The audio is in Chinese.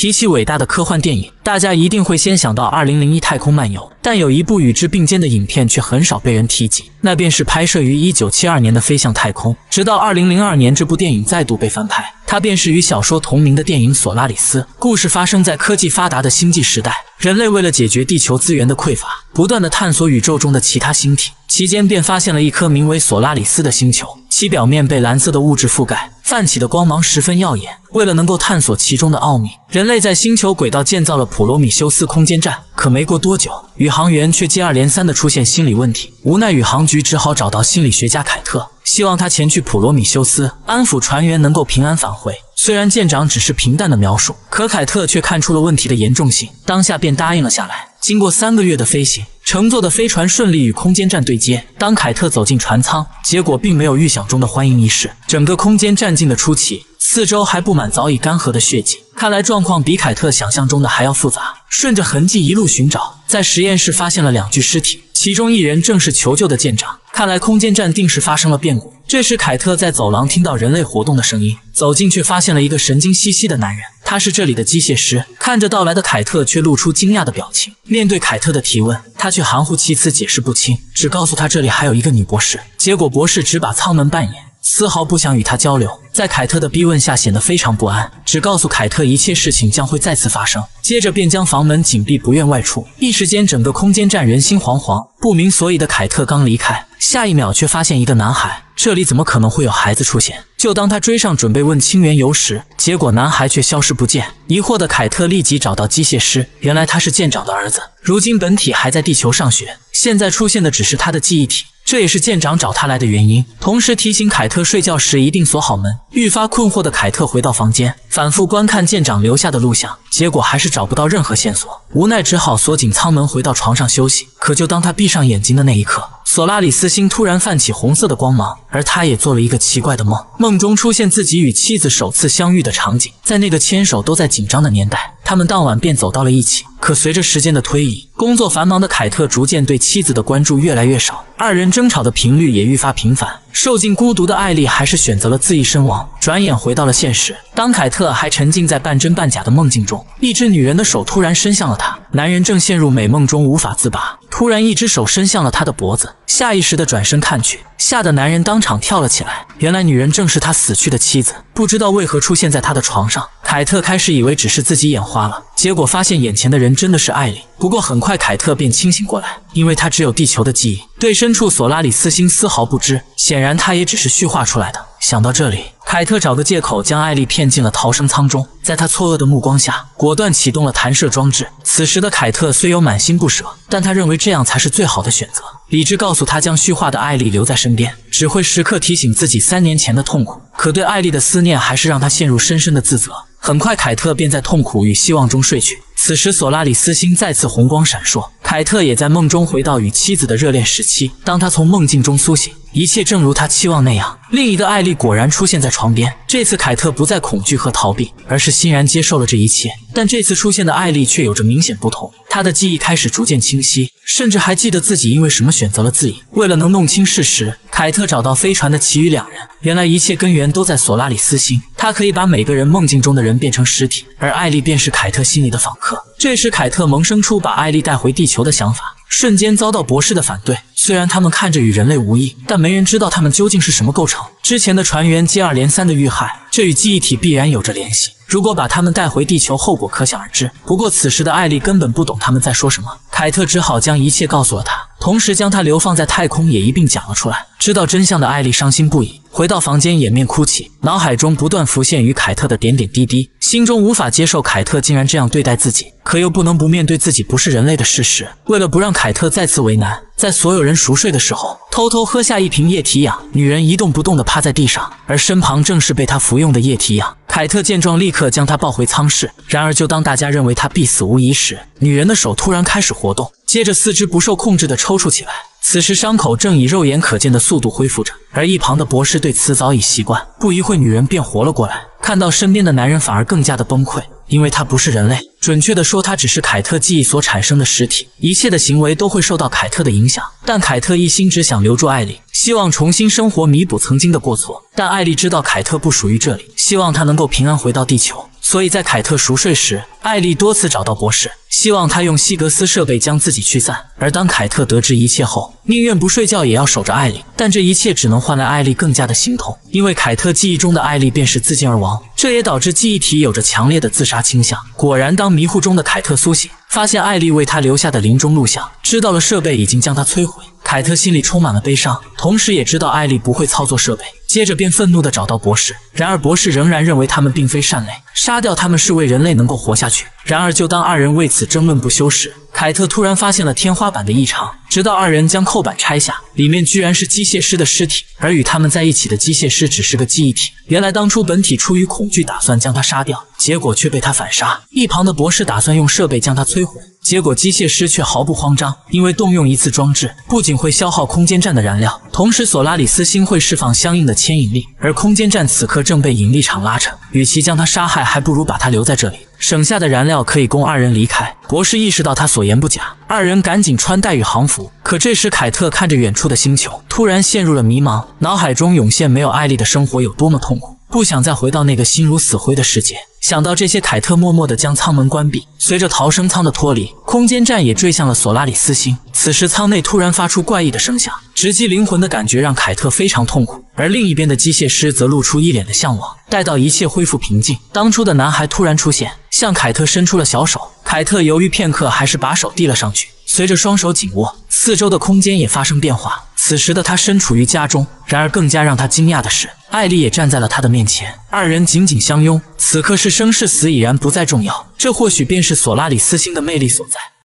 提起伟大的科幻电影，大家一定会先想到《二零零一太空漫游》，但有一部与之并肩的影片却很少被人提及，那便是拍摄于一九七二年的《飞向太空》。直到二零零二年，这部电影再度被翻拍，它便是与小说同名的电影《索拉里斯》。故事发生在科技发达的星际时代，人类为了解决地球资源的匮乏，不断的探索宇宙中的其他星体，期间便发现了一颗名为索拉里斯的星球，其表面被蓝色的物质覆盖。泛起的光芒十分耀眼。为了能够探索其中的奥秘，人类在星球轨道建造了普罗米修斯空间站。可没过多久，宇航员却接二连三的出现心理问题，无奈宇航局只好找到心理学家凯特，希望他前去普罗米修斯，安抚船员能够平安返回。虽然舰长只是平淡的描述，可凯特却看出了问题的严重性，当下便答应了下来。经过三个月的飞行，乘坐的飞船顺利与空间站对接。当凯特走进船舱，结果并没有预想中的欢迎仪式。整个空间站静的出奇，四周还布满早已干涸的血迹。看来状况比凯特想象中的还要复杂。顺着痕迹一路寻找，在实验室发现了两具尸体，其中一人正是求救的舰长。看来空间站定是发生了变故。这时，凯特在走廊听到人类活动的声音，走进却发现了一个神经兮兮的男人。他是这里的机械师。看着到来的凯特，却露出惊讶的表情。面对凯特的提问，他却含糊其辞，解释不清，只告诉他这里还有一个女博士。结果博士只把舱门扮演。丝毫不想与他交流，在凯特的逼问下，显得非常不安，只告诉凯特一切事情将会再次发生。接着便将房门紧闭，不愿外出。一时间，整个空间站人心惶惶，不明所以的凯特刚离开，下一秒却发现一个男孩。这里怎么可能会有孩子出现？就当他追上准备问清缘由时，结果男孩却消失不见。疑惑的凯特立即找到机械师，原来他是舰长的儿子，如今本体还在地球上学，现在出现的只是他的记忆体。这也是舰长找他来的原因，同时提醒凯特睡觉时一定锁好门。愈发困惑的凯特回到房间，反复观看舰长留下的录像，结果还是找不到任何线索，无奈只好锁紧舱门，回到床上休息。可就当他闭上眼睛的那一刻，索拉里斯星突然泛起红色的光芒，而他也做了一个奇怪的梦，梦中出现自己与妻子首次相遇的场景。在那个牵手都在紧张的年代，他们当晚便走到了一起。可随着时间的推移，工作繁忙的凯特逐渐对妻子的关注越来越少，二人争吵的频率也愈发频繁。受尽孤独的艾丽还是选择了自缢身亡，转眼回到了现实。当凯特还沉浸在半真半假的梦境中，一只女人的手突然伸向了他，男人正陷入美梦中无法自拔。突然，一只手伸向了他的脖子，下意识的转身看去，吓得男人当场跳了起来。原来，女人正是他死去的妻子，不知道为何出现在他的床上。凯特开始以为只是自己眼花了，结果发现眼前的人真的是艾丽。不过很快，凯特便清醒过来，因为他只有地球的记忆，对身处索拉里斯星丝毫不知。显然，他也只是虚化出来的。想到这里，凯特找个借口将艾丽骗进了逃生舱中。在他错愕的目光下，果断启动了弹射装置。此时的凯特虽有满心不舍，但他认为这样才是最好的选择。理智告诉他，将虚化的艾丽留在身边，只会时刻提醒自己三年前的痛苦。可对艾丽的思念，还是让他陷入深深的自责。很快，凯特便在痛苦与希望中睡去。此时，索拉里斯星再次红光闪烁，凯特也在梦中回到与妻子的热恋时期。当他从梦境中苏醒，一切正如他期望那样，另一个艾丽果然出现在床边。这次，凯特不再恐惧和逃避，而是欣然接受了这一切。但这次出现的艾丽却有着明显不同，她的记忆开始逐渐清晰，甚至还记得自己因为什么选择了自己。为了能弄清事实，凯特找到飞船的其余两人。原来，一切根源都在索拉里斯星，他可以把每个人梦境中的人变成尸体，而艾丽便是凯特心里的访客。这时，凯特萌生出把艾丽带回地球的想法，瞬间遭到博士的反对。虽然他们看着与人类无异，但没人知道他们究竟是什么构成。之前的船员接二连三的遇害，这与记忆体必然有着联系。如果把他们带回地球，后果可想而知。不过此时的艾丽根本不懂他们在说什么，凯特只好将一切告诉了他，同时将他流放在太空也一并讲了出来。知道真相的艾丽伤心不已，回到房间掩面哭泣，脑海中不断浮现与凯特的点点滴滴，心中无法接受凯特竟然这样对待自己，可又不能不面对自己不是人类的事实。为了不让凯特再次为难，在所有人熟睡的时候，偷偷喝下一瓶液体氧。女人一动不动地趴在地上，而身旁正是被她服用的液体氧。凯特见状，立刻将她抱回舱室。然而，就当大家认为她必死无疑时，女人的手突然开始活动，接着四肢不受控制地抽搐起来。此时伤口正以肉眼可见的速度恢复着，而一旁的博士对此早已习惯。不一会，女人便活了过来。看到身边的男人，反而更加的崩溃，因为他不是人类，准确的说，他只是凯特记忆所产生的实体。一切的行为都会受到凯特的影响。但凯特一心只想留住艾丽，希望重新生活，弥补曾经的过错。但艾丽知道凯特不属于这里，希望他能够平安回到地球。所以在凯特熟睡时，艾丽多次找到博士，希望他用希格斯设备将自己驱散。而当凯特得知一切后，宁愿不睡觉也要守着艾丽。但这一切只能换来艾丽更加的心痛，因为凯特记忆中的艾丽便是自尽而亡，这也导致记忆体有着强烈的自杀倾向。果然，当迷糊中的凯特苏醒，发现艾丽为他留下的临终录像，知道了设备已经将他摧毁。凯特心里充满了悲伤，同时也知道艾丽不会操作设备，接着便愤怒地找到博士。然而博士仍然认为他们并非善类，杀掉他们是为人类能够活下去。然而就当二人为此争论不休时，凯特突然发现了天花板的异常，直到二人将扣板拆下，里面居然是机械师的尸体，而与他们在一起的机械师只是个记忆体。原来当初本体出于恐惧，打算将他杀掉，结果却被他反杀。一旁的博士打算用设备将他摧毁，结果机械师却毫不慌张，因为动用一次装置不仅会消耗空间站的燃料，同时索拉里斯星会释放相应的牵引力，而空间站此刻正被引力场拉扯，与其将他杀害，还不如把他留在这里。省下的燃料可以供二人离开。博士意识到他所言不假，二人赶紧穿戴宇航服。可这时，凯特看着远处的星球，突然陷入了迷茫，脑海中涌现没有艾丽的生活有多么痛苦，不想再回到那个心如死灰的世界。想到这些，凯特默默地将舱门关闭。随着逃生舱的脱离，空间站也坠向了索拉里斯星。此时，舱内突然发出怪异的声响，直击灵魂的感觉让凯特非常痛苦。而另一边的机械师则露出一脸的向往。待到一切恢复平静，当初的男孩突然出现，向凯特伸出了小手。凯特犹豫片刻，还是把手递了上去。随着双手紧握，四周的空间也发生变化。此时的他身处于家中，然而更加让他惊讶的是，艾丽也站在了他的面前，二人紧紧相拥。此刻是生是死已然不再重要，这或许便是索拉里斯星的魅力所在。